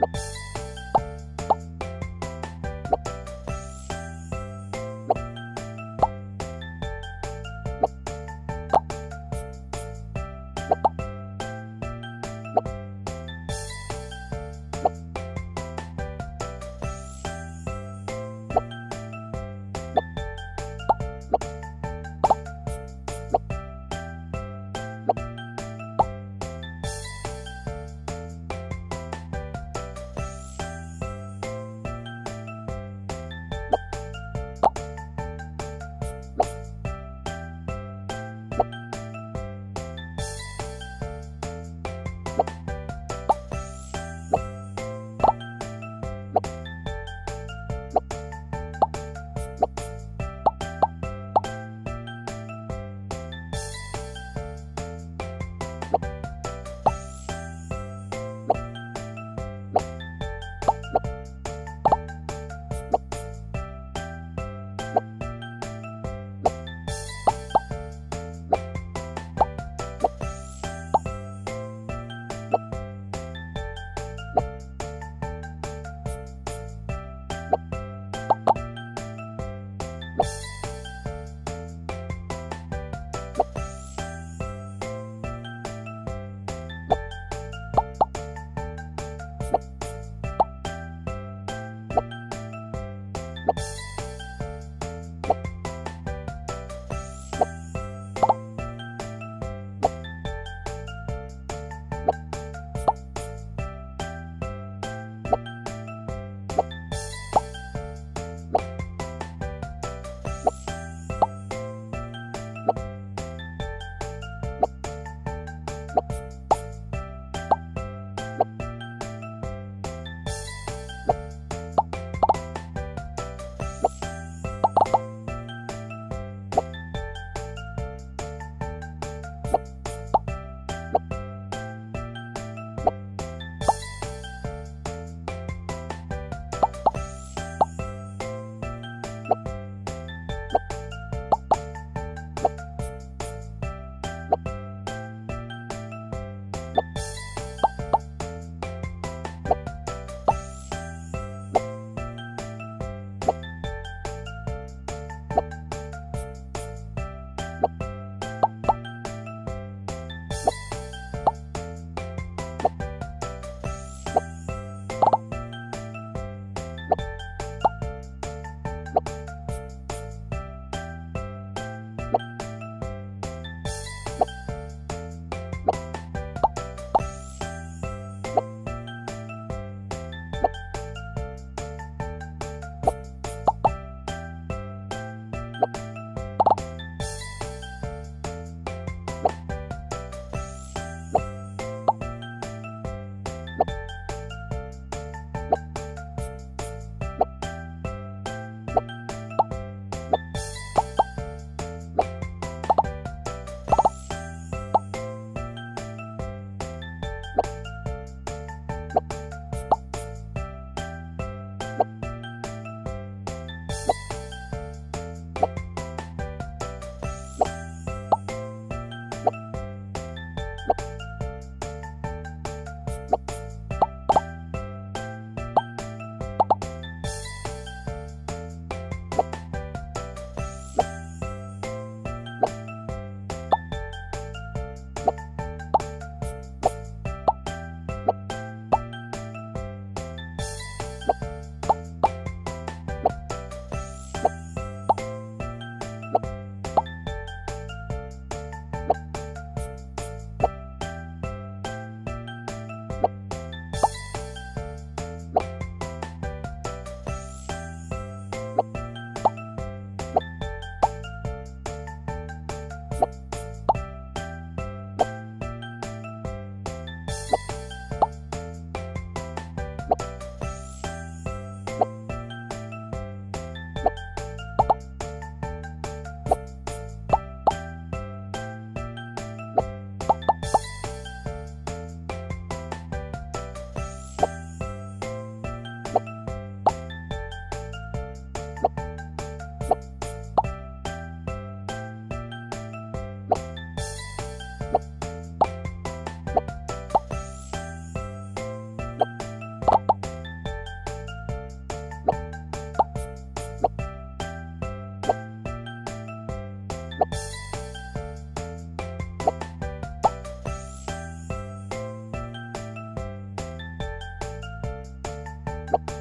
Bye. you. you.